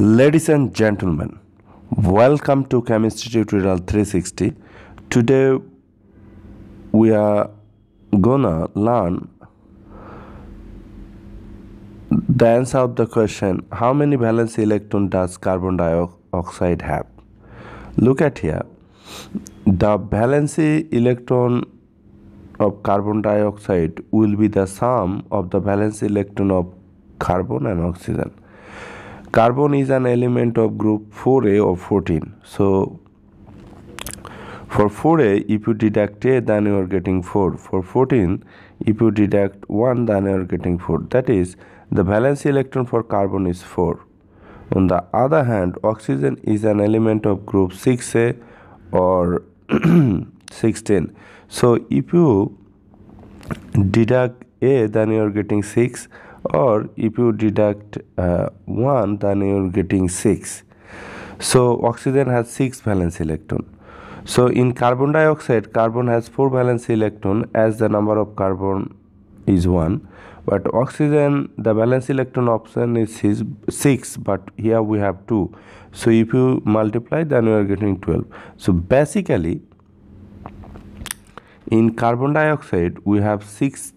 Ladies and gentlemen, welcome to Chemistry Tutorial 360. Today we are gonna learn the answer of the question how many valence electron does carbon dioxide have? Look at here. The valency electron of carbon dioxide will be the sum of the valence electron of carbon and oxygen carbon is an element of group 4a or 14 so for 4a if you deduct a then you are getting 4 for 14 if you deduct 1 then you are getting 4 that is the valence electron for carbon is 4 on the other hand oxygen is an element of group 6a or 16 so if you deduct a then you are getting 6 or if you deduct uh, 1 then you're getting 6 so oxygen has 6 valence electron. So in carbon dioxide carbon has 4 valence electron as the number of carbon is 1 but oxygen the valence electron option is 6 but here we have 2 so if you multiply then you are getting 12 so basically in carbon dioxide we have six,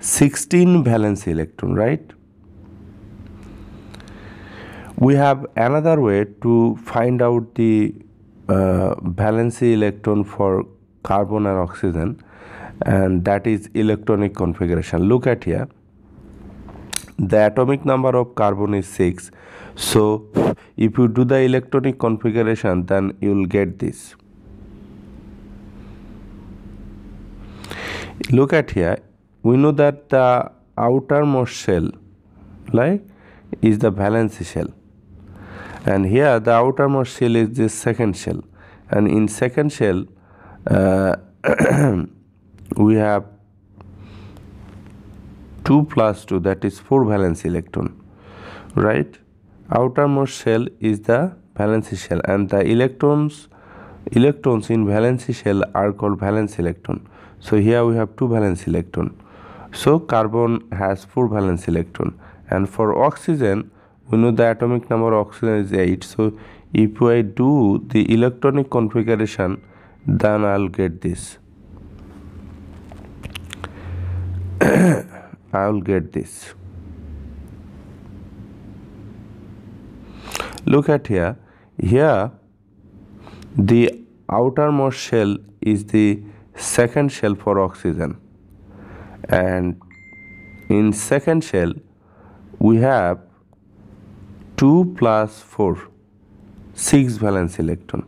16 valence electron right we have another way to find out the uh, valency electron for carbon and oxygen and that is electronic configuration look at here the atomic number of carbon is 6 so if you do the electronic configuration then you will get this look at here. We know that the outermost shell like is the valence shell. And here the outermost shell is the second shell. And in second shell uh, we have 2 plus 2 that is 4 valence electron right? Outermost shell is the valence shell. And the electrons electrons in valence shell are called valence electron so here we have two valence electron. So carbon has four valence electron. And for oxygen we know the atomic number of oxygen is 8 so if I do the electronic configuration then I'll get this. I'll get this. Look at here. Here the outermost shell is the second shell for oxygen. And in second shell we have 2 plus 4 6 valence electron.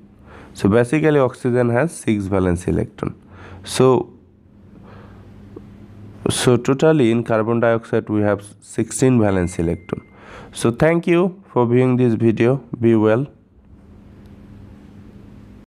So basically oxygen has 6 valence electron. So so totally in carbon dioxide we have 16 valence electron. So thank you for viewing this video. Be well